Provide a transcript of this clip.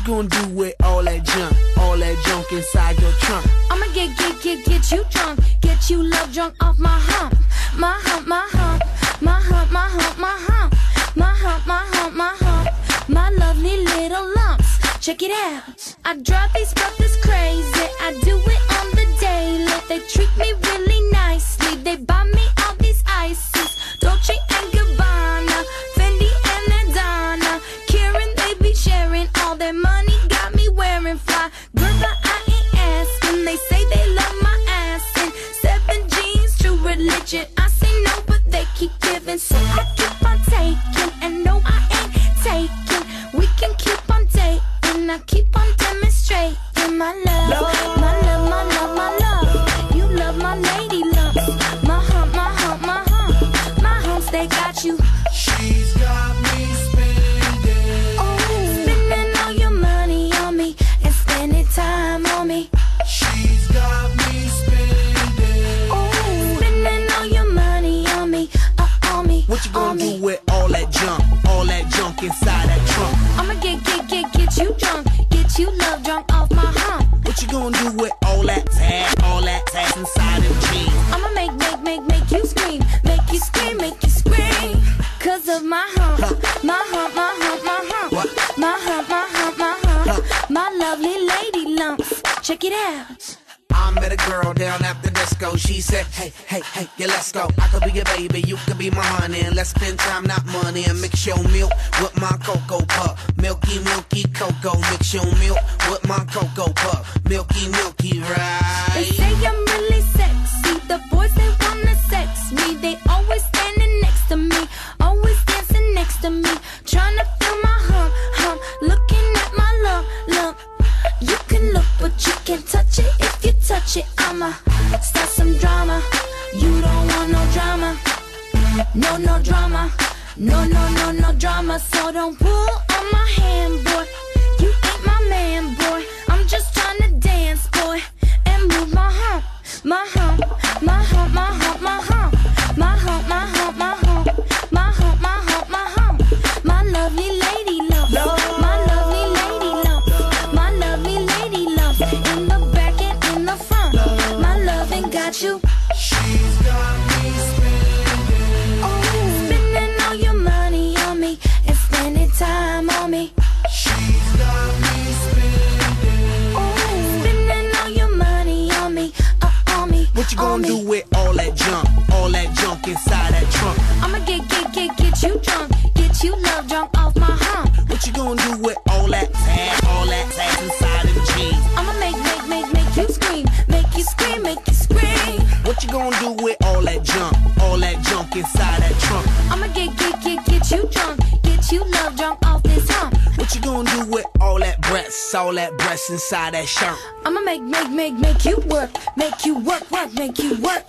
you gonna do with all that junk? All that junk inside your trunk? I'ma get, get, get, get you drunk. Get you love drunk off my hump. My hump, my hump. My hump, my hump, my hump. My hump, my hump, my hump. My lovely little lumps. Check it out. I drive these brothers crazy. I do it on the daily. They treat me really nice. I say no, but they keep giving, so I keep on taking. And no, I ain't taking. We can keep on dating. I keep on demonstrating my love, my love, my love, my love. You love my lady love, my hump, my hump, my hump, my humps. They got you. Gonna do with all that tag, all that tag inside them jeans? I'ma make, make, make, make you scream, make you scream, make you scream. Cause of my hump, my hump, my hump, my hump, What? my hump, my hump, my hump, my lovely lady lumps. Check it out. I met a girl down at the disco. She said, Hey, hey, hey, yeah, let's go. I could be your baby, you could be my honey. And let's spend time, not money. And mix your milk with my cocoa pup. Milky, milky cocoa. Mix your milk with my cocoa pup. Milky, milky, right? They say I'm really sexy. The boys they wanna sex me. They always standing next to me, always dancing next to me, trying to feel my hump, hump, looking at my lump, lump. You can look, but you can't touch it. If you touch it, I'ma start some drama. You don't want no drama, no no drama, no no no no drama. So don't pull on my hand, you. She's got me spending. Oh, spending all your money on me and spending time on me. She's got me spending. Oh, spending all your money on me, uh, on me. What you gonna me. do with all that junk, all that junk inside that trunk? I'ma get, get, get, get you drunk, get you love drunk off my hump. What you gonna do with What you gonna do with all that junk, all that junk inside that trunk? I'ma get, get, get, get you drunk, get you love drunk off this hump. What you gonna do with all that breasts, all that breasts inside that shirt? I'ma make, make, make, make you work, make you work, work, make you work.